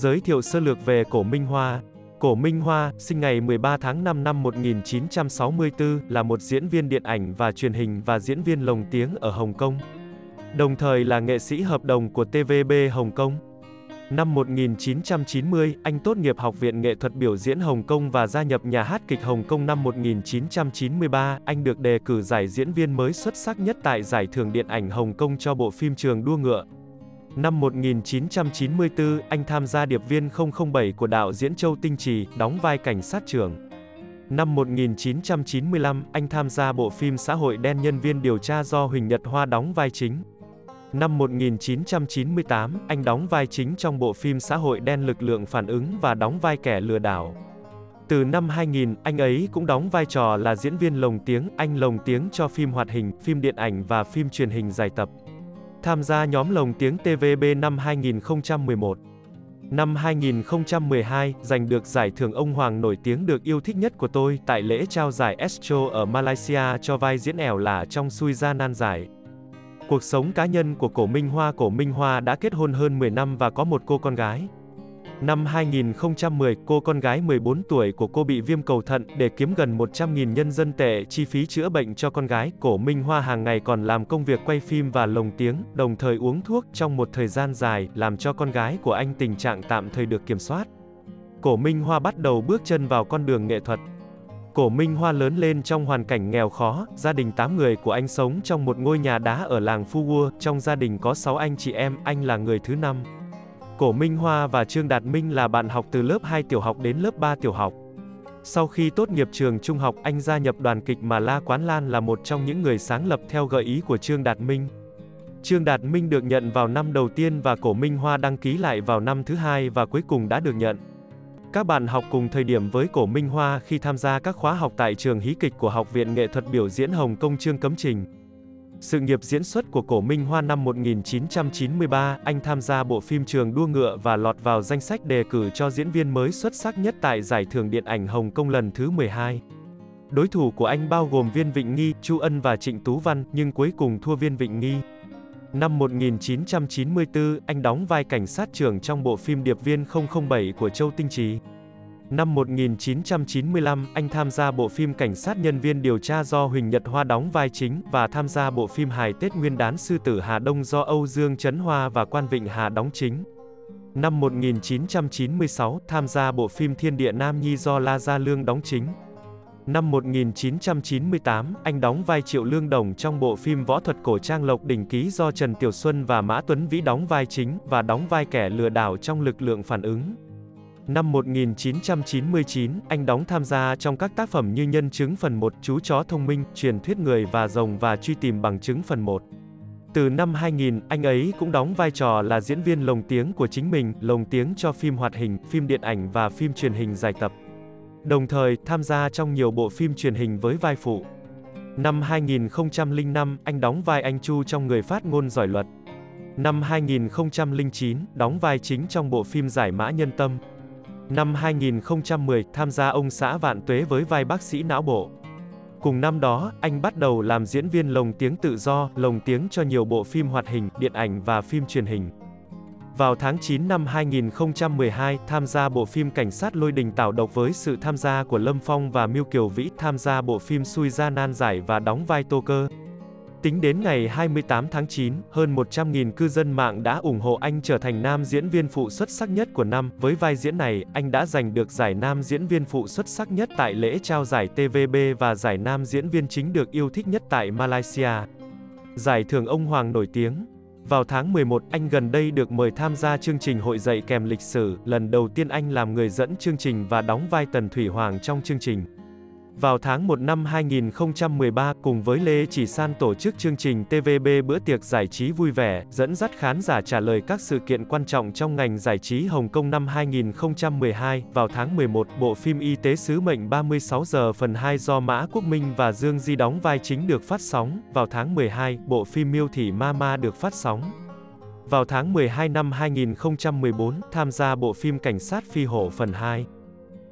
Giới thiệu sơ lược về Cổ Minh Hoa. Cổ Minh Hoa, sinh ngày 13 tháng 5 năm 1964, là một diễn viên điện ảnh và truyền hình và diễn viên lồng tiếng ở Hồng Kông. Đồng thời là nghệ sĩ hợp đồng của TVB Hồng Kông. Năm 1990, anh tốt nghiệp Học viện Nghệ thuật biểu diễn Hồng Kông và gia nhập nhà hát kịch Hồng Kông năm 1993, anh được đề cử giải diễn viên mới xuất sắc nhất tại Giải thưởng Điện ảnh Hồng Kông cho bộ phim Trường Đua Ngựa. Năm 1994, anh tham gia điệp viên 007 của đạo diễn Châu Tinh Trì, đóng vai cảnh sát trưởng. Năm 1995, anh tham gia bộ phim xã hội đen nhân viên điều tra do Huỳnh Nhật Hoa đóng vai chính. Năm 1998, anh đóng vai chính trong bộ phim xã hội đen lực lượng phản ứng và đóng vai kẻ lừa đảo. Từ năm 2000, anh ấy cũng đóng vai trò là diễn viên lồng tiếng, anh lồng tiếng cho phim hoạt hình, phim điện ảnh và phim truyền hình dài tập. Tham gia nhóm lồng tiếng TVB năm 2011. Năm 2012, giành được giải thưởng ông Hoàng nổi tiếng được yêu thích nhất của tôi tại lễ trao giải Astro ở Malaysia cho vai diễn ẻo là trong Sui Ra Nan giải. Cuộc sống cá nhân của Cổ Minh Hoa Cổ Minh Hoa đã kết hôn hơn 10 năm và có một cô con gái. Năm 2010, cô con gái 14 tuổi của cô bị viêm cầu thận, để kiếm gần 100.000 nhân dân tệ chi phí chữa bệnh cho con gái, Cổ Minh Hoa hàng ngày còn làm công việc quay phim và lồng tiếng, đồng thời uống thuốc trong một thời gian dài, làm cho con gái của anh tình trạng tạm thời được kiểm soát. Cổ Minh Hoa bắt đầu bước chân vào con đường nghệ thuật. Cổ Minh Hoa lớn lên trong hoàn cảnh nghèo khó, gia đình 8 người của anh sống trong một ngôi nhà đá ở làng Phu Vua, trong gia đình có 6 anh chị em, anh là người thứ năm. Cổ Minh Hoa và Trương Đạt Minh là bạn học từ lớp 2 tiểu học đến lớp 3 tiểu học. Sau khi tốt nghiệp trường trung học, anh gia nhập đoàn kịch mà La Quán Lan là một trong những người sáng lập theo gợi ý của Trương Đạt Minh. Trương Đạt Minh được nhận vào năm đầu tiên và Cổ Minh Hoa đăng ký lại vào năm thứ hai và cuối cùng đã được nhận. Các bạn học cùng thời điểm với Cổ Minh Hoa khi tham gia các khóa học tại trường hí kịch của Học viện Nghệ thuật biểu diễn Hồng Kông Trương Cấm Trình. Sự nghiệp diễn xuất của Cổ Minh Hoa năm 1993, anh tham gia bộ phim Trường Đua Ngựa và lọt vào danh sách đề cử cho diễn viên mới xuất sắc nhất tại Giải thưởng Điện ảnh Hồng Kông lần thứ 12. Đối thủ của anh bao gồm Viên Vịnh Nghi, Chu Ân và Trịnh Tú Văn, nhưng cuối cùng thua Viên Vịnh Nghi. Năm 1994, anh đóng vai cảnh sát trưởng trong bộ phim Điệp viên 007 của Châu Tinh Trì. Năm 1995, anh tham gia bộ phim Cảnh sát nhân viên điều tra do Huỳnh Nhật Hoa đóng vai chính, và tham gia bộ phim hài Tết Nguyên đán Sư tử Hà Đông do Âu Dương Trấn Hoa và Quan Vịnh Hà đóng chính. Năm 1996, tham gia bộ phim Thiên địa Nam Nhi do La Gia Lương đóng chính. Năm 1998, anh đóng vai Triệu Lương Đồng trong bộ phim võ thuật cổ trang Lộc Đỉnh Ký do Trần Tiểu Xuân và Mã Tuấn Vĩ đóng vai chính, và đóng vai kẻ lừa đảo trong lực lượng phản ứng. Năm 1999, anh đóng tham gia trong các tác phẩm như Nhân chứng phần 1, Chú chó thông minh, Truyền thuyết người và rồng và Truy tìm bằng chứng phần 1. Từ năm 2000, anh ấy cũng đóng vai trò là diễn viên lồng tiếng của chính mình, lồng tiếng cho phim hoạt hình, phim điện ảnh và phim truyền hình dài tập. Đồng thời, tham gia trong nhiều bộ phim truyền hình với vai phụ. Năm 2005, anh đóng vai anh Chu trong Người phát ngôn giỏi luật. Năm 2009, đóng vai chính trong bộ phim Giải mã nhân tâm. Năm 2010, tham gia ông xã Vạn Tuế với vai bác sĩ não bộ. Cùng năm đó, anh bắt đầu làm diễn viên lồng tiếng tự do, lồng tiếng cho nhiều bộ phim hoạt hình, điện ảnh và phim truyền hình. Vào tháng 9 năm 2012, tham gia bộ phim Cảnh sát lôi đình tảo độc với sự tham gia của Lâm Phong và Miêu Kiều Vĩ, tham gia bộ phim Xui ra nan giải và đóng vai Tô Cơ. Tính đến ngày 28 tháng 9, hơn 100.000 cư dân mạng đã ủng hộ anh trở thành nam diễn viên phụ xuất sắc nhất của năm. Với vai diễn này, anh đã giành được giải nam diễn viên phụ xuất sắc nhất tại lễ trao giải TVB và giải nam diễn viên chính được yêu thích nhất tại Malaysia. Giải thưởng ông Hoàng nổi tiếng. Vào tháng 11, anh gần đây được mời tham gia chương trình hội dạy kèm lịch sử, lần đầu tiên anh làm người dẫn chương trình và đóng vai Tần Thủy Hoàng trong chương trình. Vào tháng 1 năm 2013, cùng với Lê Chỉ San tổ chức chương trình TVB Bữa tiệc giải trí vui vẻ, dẫn dắt khán giả trả lời các sự kiện quan trọng trong ngành giải trí Hồng Kông năm 2012. Vào tháng 11, bộ phim Y tế sứ mệnh 36 giờ phần 2 do Mã Quốc Minh và Dương Di đóng vai chính được phát sóng. Vào tháng 12, bộ phim Miêu Thị Mama được phát sóng. Vào tháng 12 năm 2014, tham gia bộ phim Cảnh sát Phi Hổ phần 2.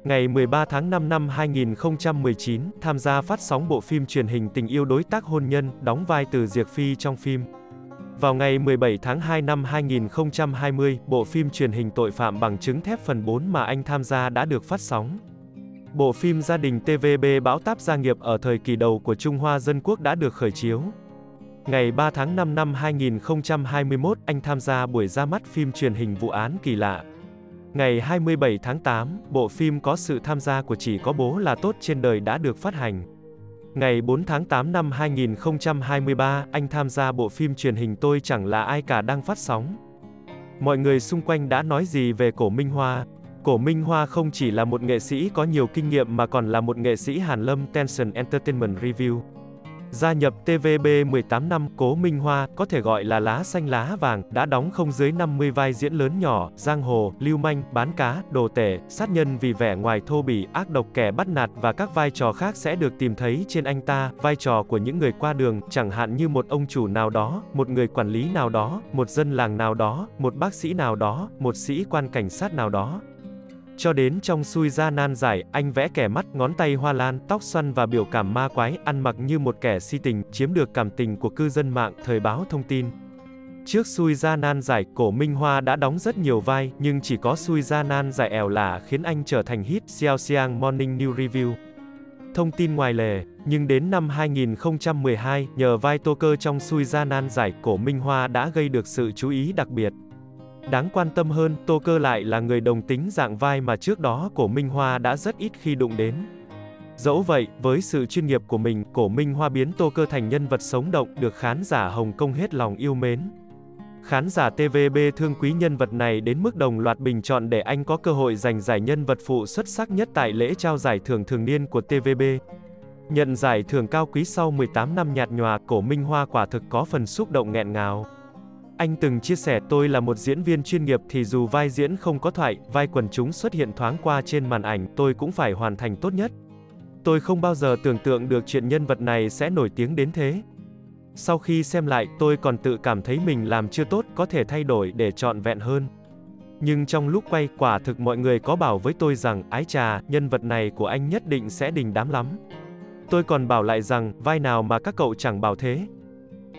Ngày 13 tháng 5 năm 2019, tham gia phát sóng bộ phim truyền hình Tình yêu đối tác hôn nhân, đóng vai từ Diệc Phi trong phim. Vào ngày 17 tháng 2 năm 2020, bộ phim truyền hình Tội phạm bằng chứng thép phần 4 mà anh tham gia đã được phát sóng. Bộ phim Gia đình TVB Bão táp gia nghiệp ở thời kỳ đầu của Trung Hoa Dân Quốc đã được khởi chiếu. Ngày 3 tháng 5 năm 2021, anh tham gia buổi ra mắt phim truyền hình Vụ án kỳ lạ. Ngày 27 tháng 8, bộ phim có sự tham gia của Chỉ có bố là tốt trên đời đã được phát hành. Ngày 4 tháng 8 năm 2023, anh tham gia bộ phim truyền hình Tôi chẳng là ai cả đang phát sóng. Mọi người xung quanh đã nói gì về Cổ Minh Hoa? Cổ Minh Hoa không chỉ là một nghệ sĩ có nhiều kinh nghiệm mà còn là một nghệ sĩ Hàn Lâm Tension Entertainment Review. Gia nhập TVB 18 năm, Cố Minh Hoa, có thể gọi là lá xanh lá vàng, đã đóng không dưới 50 vai diễn lớn nhỏ, giang hồ, lưu manh, bán cá, đồ tể, sát nhân vì vẻ ngoài thô bỉ, ác độc kẻ bắt nạt và các vai trò khác sẽ được tìm thấy trên anh ta, vai trò của những người qua đường, chẳng hạn như một ông chủ nào đó, một người quản lý nào đó, một dân làng nào đó, một bác sĩ nào đó, một sĩ quan cảnh sát nào đó. Cho đến trong xui ra nan giải, anh vẽ kẻ mắt, ngón tay hoa lan, tóc xoăn và biểu cảm ma quái, ăn mặc như một kẻ si tình, chiếm được cảm tình của cư dân mạng, thời báo thông tin. Trước xui ra nan giải, cổ Minh Hoa đã đóng rất nhiều vai, nhưng chỉ có xui ra nan giải ẻo là khiến anh trở thành hit Xiao Xiang Morning New Review. Thông tin ngoài lề, nhưng đến năm 2012, nhờ vai tô cơ trong xui ra nan giải, cổ Minh Hoa đã gây được sự chú ý đặc biệt. Đáng quan tâm hơn, Tô Cơ lại là người đồng tính dạng vai mà trước đó cổ Minh Hoa đã rất ít khi đụng đến. Dẫu vậy, với sự chuyên nghiệp của mình, cổ Minh Hoa biến Tô Cơ thành nhân vật sống động, được khán giả Hồng Kông hết lòng yêu mến. Khán giả TVB thương quý nhân vật này đến mức đồng loạt bình chọn để anh có cơ hội giành giải nhân vật phụ xuất sắc nhất tại lễ trao giải thưởng thường niên của TVB. Nhận giải thưởng cao quý sau 18 năm nhạt nhòa, cổ Minh Hoa quả thực có phần xúc động nghẹn ngào. Anh từng chia sẻ tôi là một diễn viên chuyên nghiệp thì dù vai diễn không có thoại, vai quần chúng xuất hiện thoáng qua trên màn ảnh, tôi cũng phải hoàn thành tốt nhất. Tôi không bao giờ tưởng tượng được chuyện nhân vật này sẽ nổi tiếng đến thế. Sau khi xem lại, tôi còn tự cảm thấy mình làm chưa tốt, có thể thay đổi để trọn vẹn hơn. Nhưng trong lúc quay, quả thực mọi người có bảo với tôi rằng, ái trà, nhân vật này của anh nhất định sẽ đình đám lắm. Tôi còn bảo lại rằng, vai nào mà các cậu chẳng bảo thế.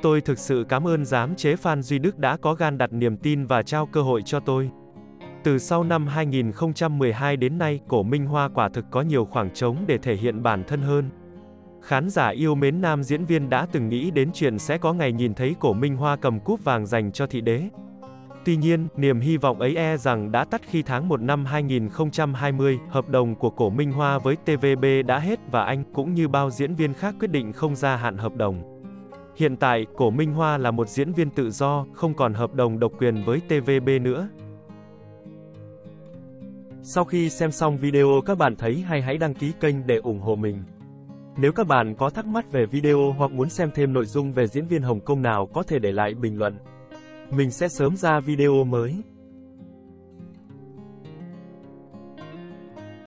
Tôi thực sự cảm ơn giám chế Phan Duy Đức đã có gan đặt niềm tin và trao cơ hội cho tôi. Từ sau năm 2012 đến nay, Cổ Minh Hoa quả thực có nhiều khoảng trống để thể hiện bản thân hơn. Khán giả yêu mến nam diễn viên đã từng nghĩ đến chuyện sẽ có ngày nhìn thấy Cổ Minh Hoa cầm cúp vàng dành cho thị đế. Tuy nhiên, niềm hy vọng ấy e rằng đã tắt khi tháng 1 năm 2020, hợp đồng của Cổ Minh Hoa với TVB đã hết và anh, cũng như bao diễn viên khác quyết định không gia hạn hợp đồng. Hiện tại, Cổ Minh Hoa là một diễn viên tự do, không còn hợp đồng độc quyền với TVB nữa. Sau khi xem xong video các bạn thấy hay hãy đăng ký kênh để ủng hộ mình. Nếu các bạn có thắc mắc về video hoặc muốn xem thêm nội dung về diễn viên Hồng Kông nào có thể để lại bình luận. Mình sẽ sớm ra video mới.